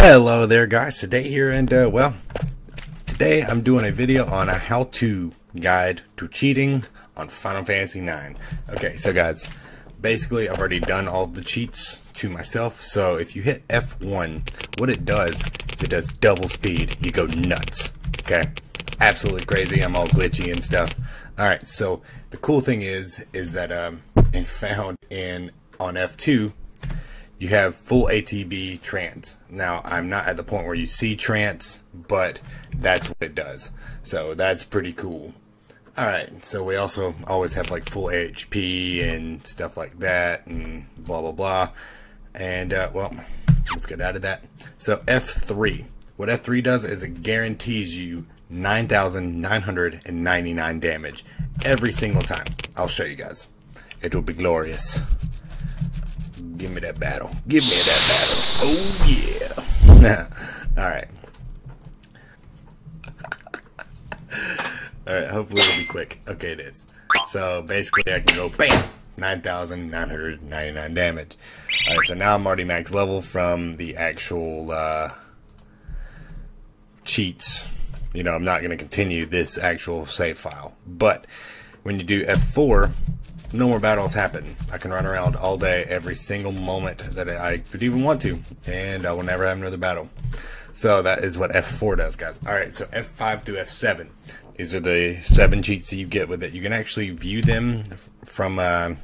Hello there guys, Cedaet here and uh, well, today I'm doing a video on a how-to guide to cheating on Final Fantasy 9. Okay, so guys, basically I've already done all the cheats to myself, so if you hit F1, what it does is it does double speed, you go nuts, okay? Absolutely crazy, I'm all glitchy and stuff. Alright, so the cool thing is, is that um, and found in on F2, you have full ATB trance. Now, I'm not at the point where you see trance, but that's what it does. So that's pretty cool. Alright, so we also always have like full HP and stuff like that and blah blah blah. And uh, well, let's get out of that. So F3. What F3 does is it guarantees you 9,999 damage every single time. I'll show you guys. It will be glorious. Give me that battle. Give me that battle. Oh yeah. All right. All right. Hopefully it'll be quick. Okay, it is. So basically, I can go bam, nine thousand nine hundred ninety-nine damage. All right. So now I'm already max level from the actual uh, cheats. You know, I'm not going to continue this actual save file, but when you do F4, no more battles happen. I can run around all day, every single moment that I could even want to, and I will never have another battle. So that is what F4 does, guys. Alright, so F5 through F7. These are the seven cheats that you get with it. You can actually view them from uh,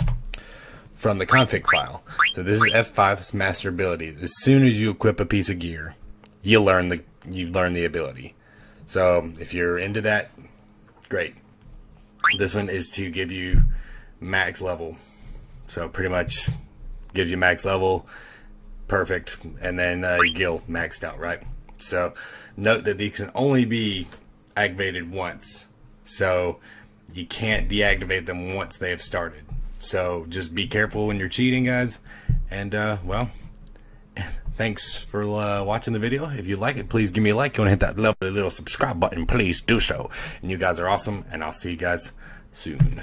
from the config file. So this is F5's master ability. As soon as you equip a piece of gear, you learn the you learn the ability. So if you're into that, great. This one is to give you max level. So pretty much gives you max level, perfect, and then uh, Gil maxed out, right? So note that these can only be activated once. So you can't deactivate them once they have started. So just be careful when you're cheating, guys. And uh, well, thanks for uh, watching the video. If you like it, please give me a like. You want to hit that lovely little subscribe button, please do so. And you guys are awesome, and I'll see you guys soon.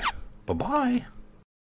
Bye-bye.